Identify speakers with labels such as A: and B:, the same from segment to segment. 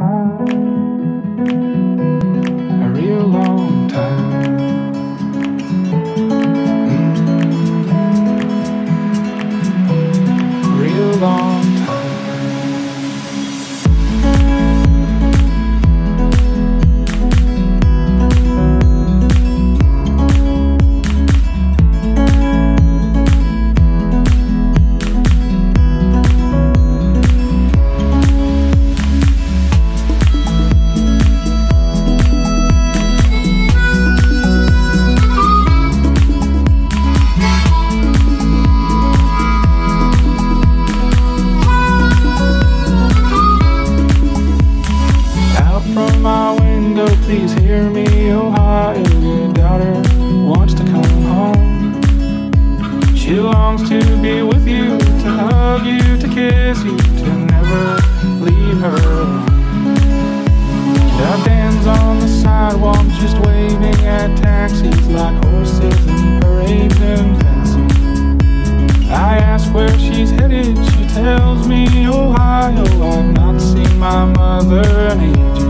A: time. She longs to be with you, to hug you, to kiss you, to never leave her alone. Our on the sidewalk, just waving at taxis like horses in parades and passing. I ask where she's headed, she tells me Ohio. I've not seen my mother in ages.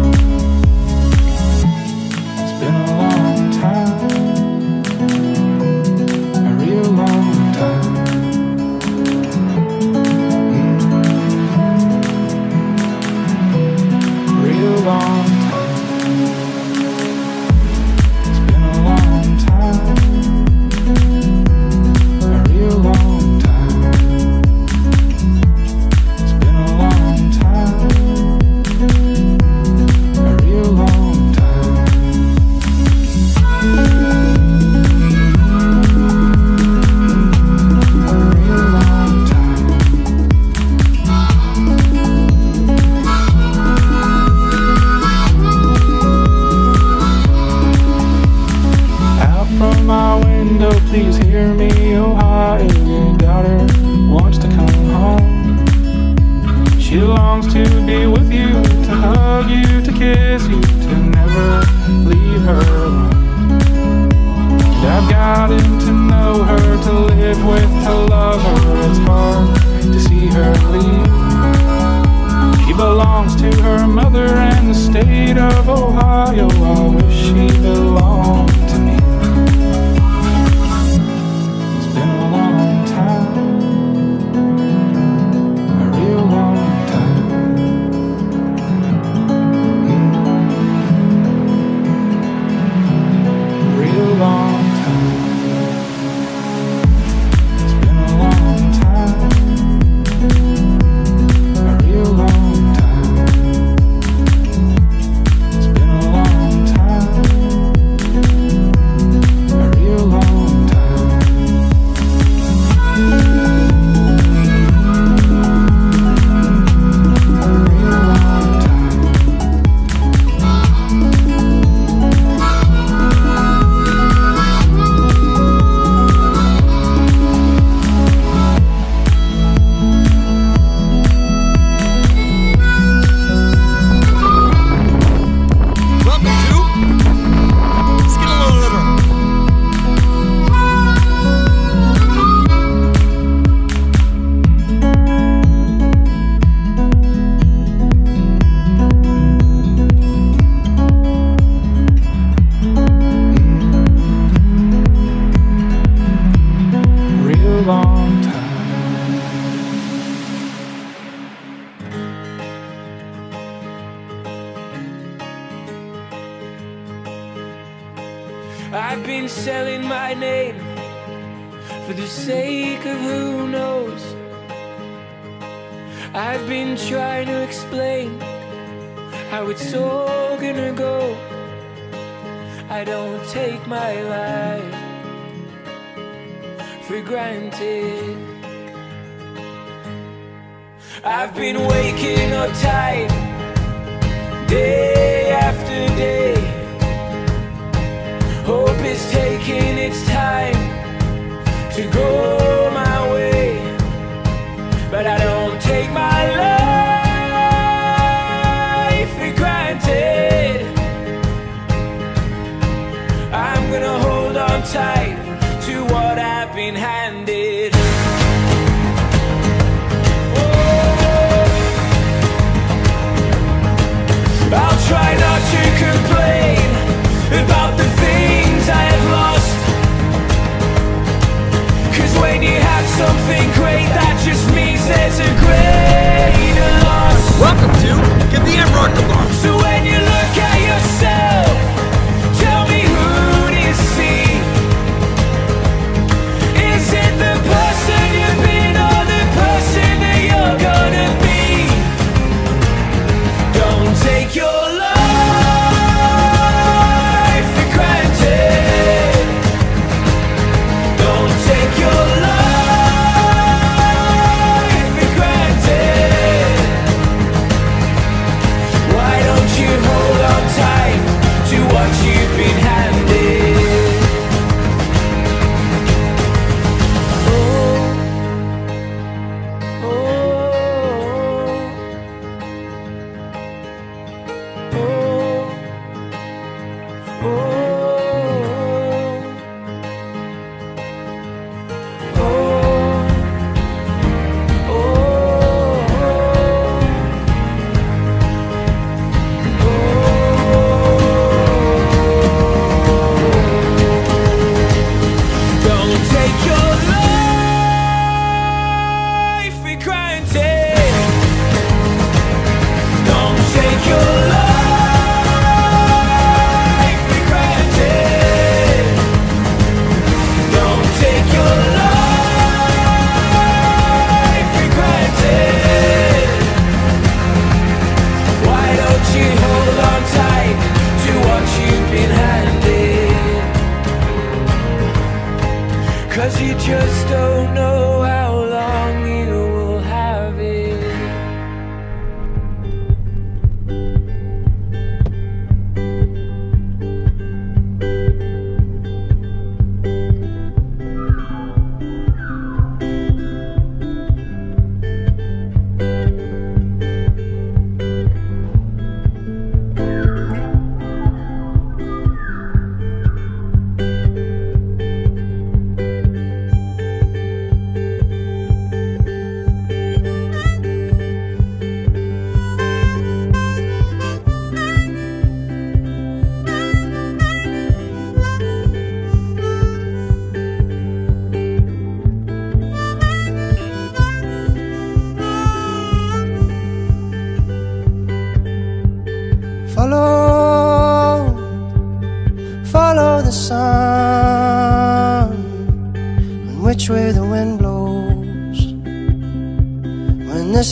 A: Longs to be with you, to hug you, to kiss you, to never leave her alone. And I've gotten to know her, to live with, to love her. It's hard to see her leave. She belongs to her mother and the state of Ohio. I wish she belonged to
B: I've been selling my name for the sake of who knows. I've been trying to explain how it's all gonna go. I don't take my life for granted. I've been waking up tight day to go my way, but I don't take my life for granted. I'm gonna hold on tight to what I've been handed. Welcome
C: to Give the Emperor Bar. So when you look at yourself.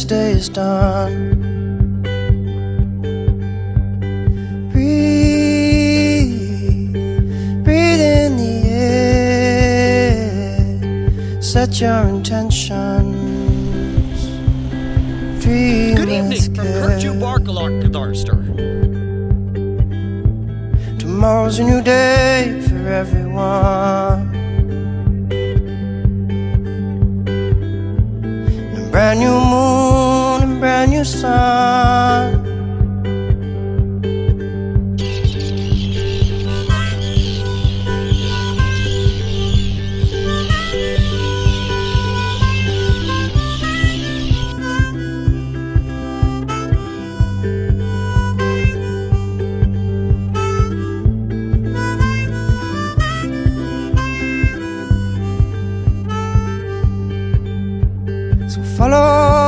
C: Day is done. Breathe, breathe in the air, set your intentions. Dream
D: Good evening from. Kurtu Barkalarkadarster.
C: Tomorrow's a new day for everyone. New follow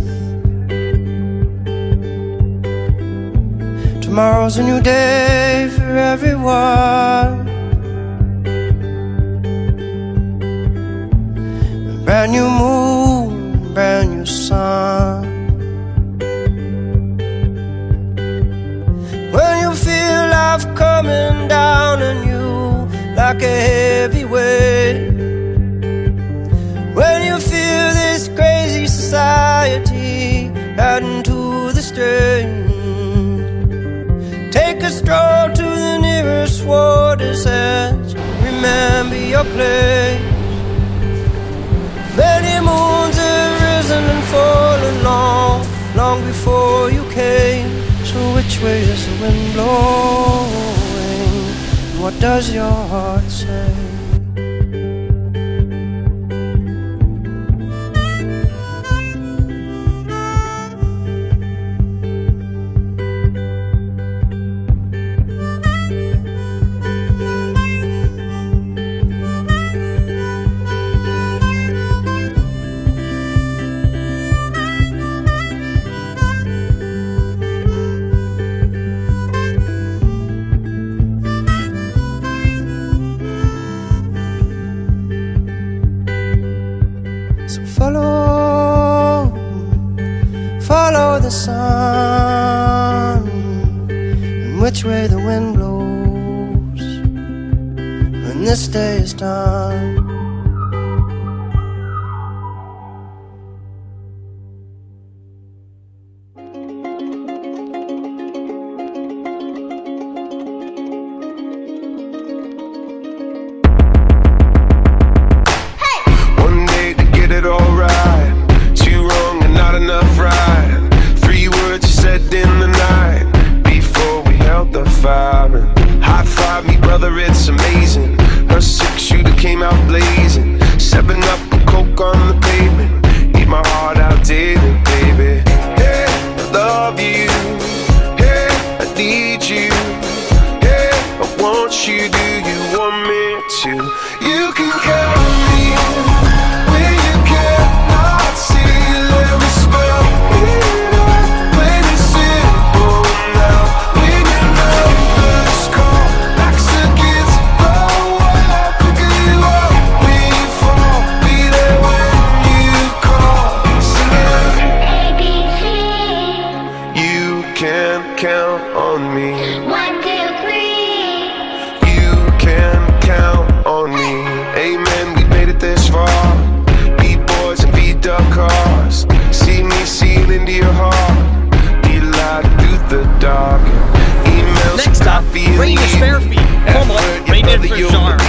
C: Tomorrow's a new day for everyone. Brand new moon, brand new sun. When you feel life coming down on you like a heavy weight. When you feel this crazy society adding to the strain. Water's edge. Remember your place. Many moons have risen and fallen long, long before you came. So which way is the wind blowing? What does your heart say? Day
D: Next up,
E: copy and
D: Rainish
E: leave.
D: Fairfield. Come on,